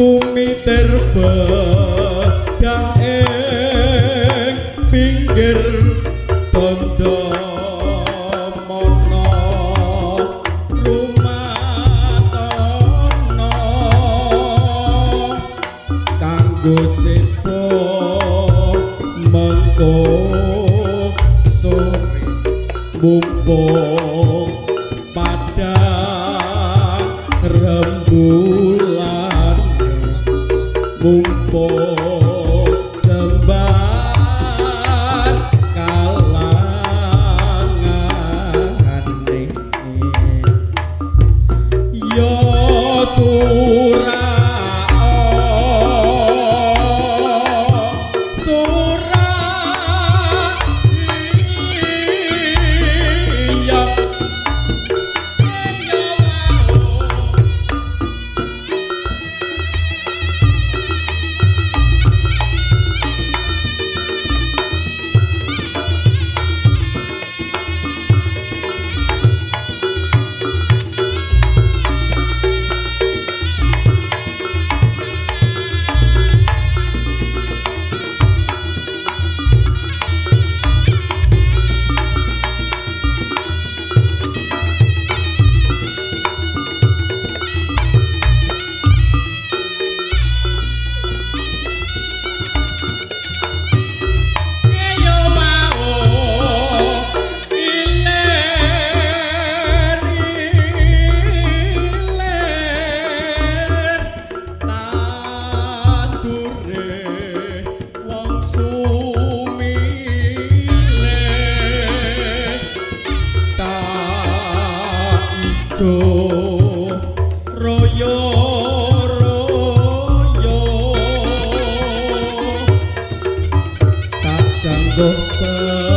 kumiter bang the